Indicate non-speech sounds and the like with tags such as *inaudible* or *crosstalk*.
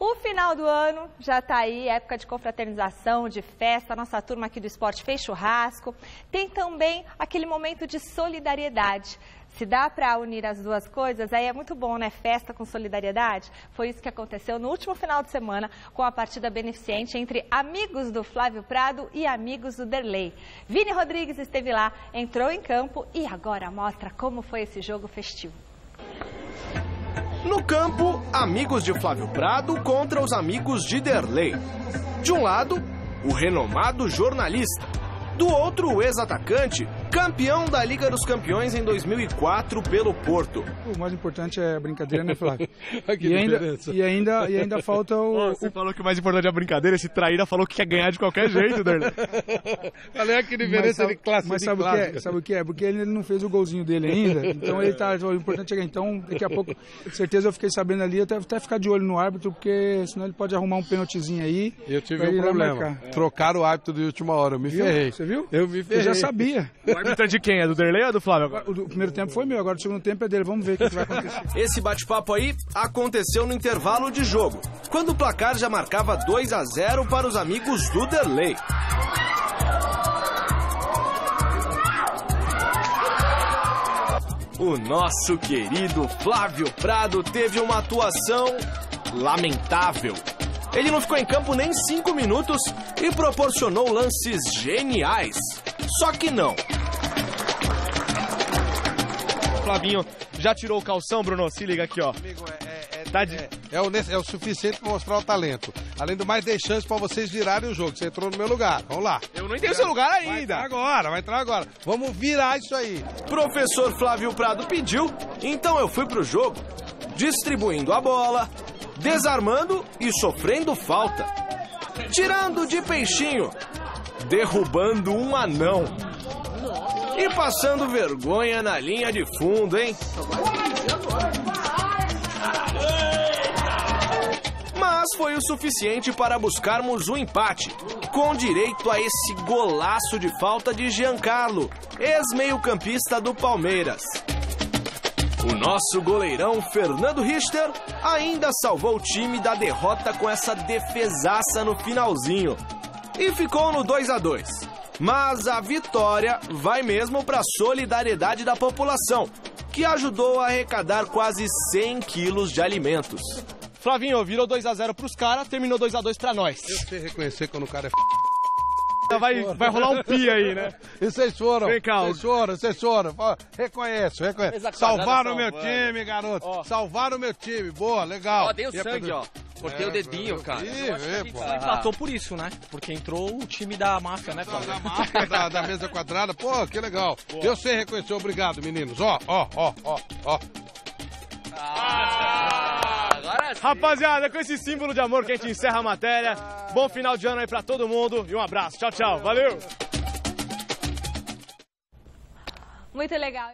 O final do ano já está aí, época de confraternização, de festa. Nossa turma aqui do esporte fez churrasco. Tem também aquele momento de solidariedade. Se dá para unir as duas coisas, aí é muito bom, né? Festa com solidariedade. Foi isso que aconteceu no último final de semana com a partida beneficente entre amigos do Flávio Prado e amigos do Derlei. Vini Rodrigues esteve lá, entrou em campo e agora mostra como foi esse jogo festivo. No campo, amigos de Flávio Prado contra os amigos de Derlei. De um lado, o renomado jornalista. Do outro, o ex-atacante, campeão da Liga dos Campeões em 2004 pelo Porto. O mais importante é a brincadeira, né, Flávio? *laughs* e, ainda, e, ainda, e ainda falta o. você o... falou que o mais importante é a brincadeira, esse traíra falou que quer ganhar de qualquer jeito, Darley. *laughs* Olha que diferença de classe. Mas sabe, o que é? sabe o que é? Porque ele não fez o golzinho dele ainda, *laughs* então ele tá. O importante é ganhar. Então, daqui a pouco, certeza eu fiquei sabendo ali, até, até ficar de olho no árbitro, porque senão ele pode arrumar um pênaltizinho aí. Eu tive um problema. Trocaram o árbitro de última hora, eu me viu? ferrei. Você viu? Eu me ferrei. Eu já sabia. O árbitro é de quem? É do Derlei ou do Flávio? Agora? O, do, primeiro tempo foi meu, agora o segundo tempo é dele. Vamos ver o que, que vai acontecer. *laughs* Esse bate-papo aí aconteceu no intervalo de jogo, quando o placar já marcava 2 a 0 para os amigos do Derlei. O nosso querido Flávio Prado teve uma atuação lamentável. Ele não ficou em campo nem cinco minutos e proporcionou lances geniais. Só que não. Flavinho já tirou o calção, Bruno? Se liga aqui, ó. Amigo, é, é, tá de... é, é, o, é o suficiente para mostrar o talento. Além do mais, dei chance para vocês virarem o jogo. Você entrou no meu lugar. Vamos lá. Eu não entendi o seu lugar ainda. Vai entrar agora, vai entrar agora. Vamos virar isso aí. Professor Flávio Prado pediu, então eu fui pro jogo. Distribuindo a bola, desarmando e sofrendo falta. Tirando de peixinho, derrubando um anão. E passando vergonha na linha de fundo, hein? Mas foi o suficiente para buscarmos o um empate, com direito a esse golaço de falta de Giancarlo, ex-meio-campista do Palmeiras. O nosso goleirão Fernando Richter ainda salvou o time da derrota com essa defesaça no finalzinho e ficou no 2 a 2. Mas a vitória vai mesmo para a solidariedade da população, que ajudou a arrecadar quase 100 quilos de alimentos. Flavinho, virou 2 a 0 para os caras, terminou 2 a 2 para nós. Eu sei reconhecer quando o cara é Vai, vai rolar um pi aí, né? E vocês foram. Vem cá, vocês foram, vocês foram. Reconheço, reconheço. Salvaram o meu time, garoto. Ó. Salvaram o meu time. Boa, legal. Ó, dei o sangue, ó. Cortei é, o dedinho, cara. Ih, vê, pô. empatou por isso, né? Porque entrou o time da máfia, né, Flávio? Da, máfia, da, da, mesa quadrada. Pô, que legal. Boa. Eu sei reconhecer. Obrigado, meninos. Ó, ó, ó, ó, ó. Ah, agora sim. Rapaziada, com esse símbolo de amor que a gente encerra a matéria. Bom final de ano aí pra todo mundo e um abraço. Tchau, tchau. Valeu! Muito legal.